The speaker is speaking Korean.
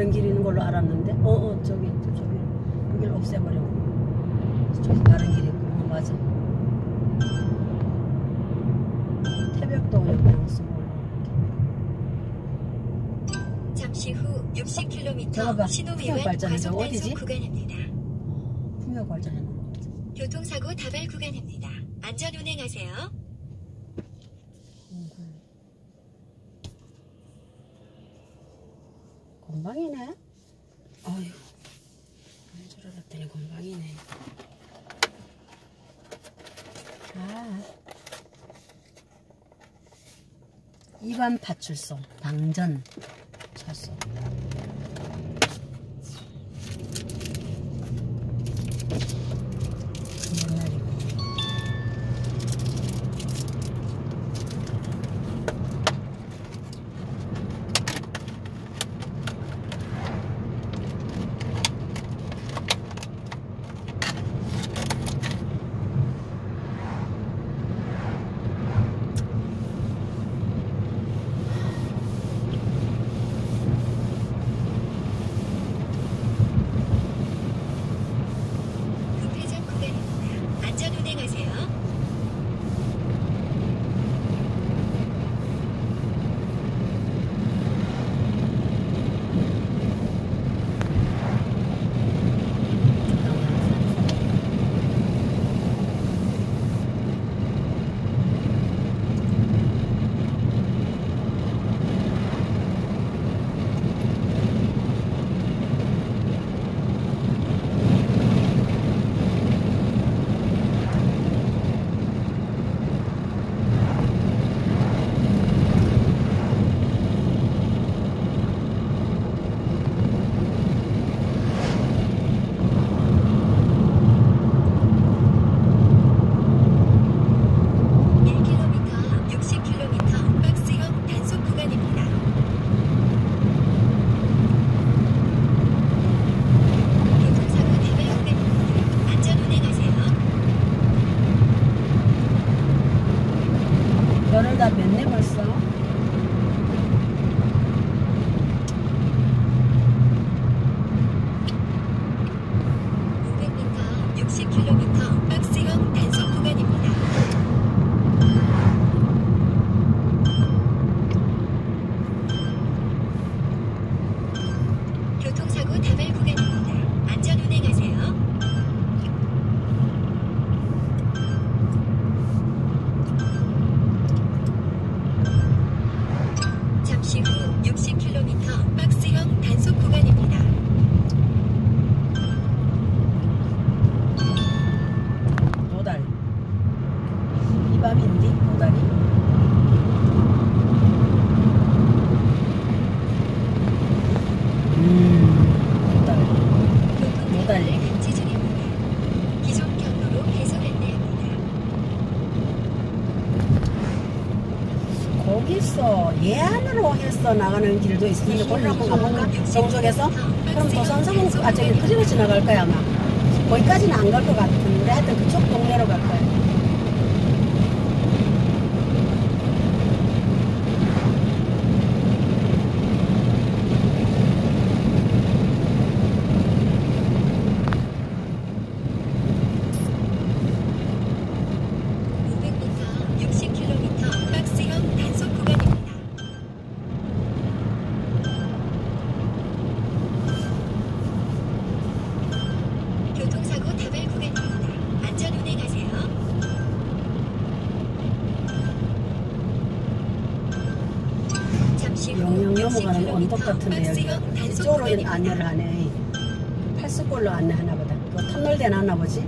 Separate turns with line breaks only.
들어가는 길이 있는 걸로 알았는데, 어, 어, 저기, 저기, 여기를 없애버리고. 저기 다른 길이 있고, 어, 맞아. 태백동에 쓰고 올라오는
잠시 후
저거 봐.
60km 신호
풍력
위반
발전이죠.
과속
어디지?
단속 구간입니다.
길. 풍력 발전해.
교통사고 다발 구간입니다. 안전 운행하세요.
건방이네. 어휴. 줄 알았더니 건방이네. 아. 입안 파출소, 방전, 차소. 옛날이고.
급회전 구간입니다. 안전 운행하세요. (1km) (60km) 박스형 단속 구간입니다. 교통사고 다발 구간입니다. 안전 운행하세요.
열을 다 맺네 벌써. 예안으로 해서 나가는 길도 있으니까 거기 한번 가볼까? 정쪽에서? 그럼 도산성은 아 저기 그리로 지나갈 거야 아마. 거기까지는 안 갈 것 같은데 하여튼 그쪽 동네로 갈 거야. 넘어가는
60km
언덕 같은데 여기 이쪽으로. 안내를 하네 팔수골로 안내하나 보다. 그 터널 대놨나 보지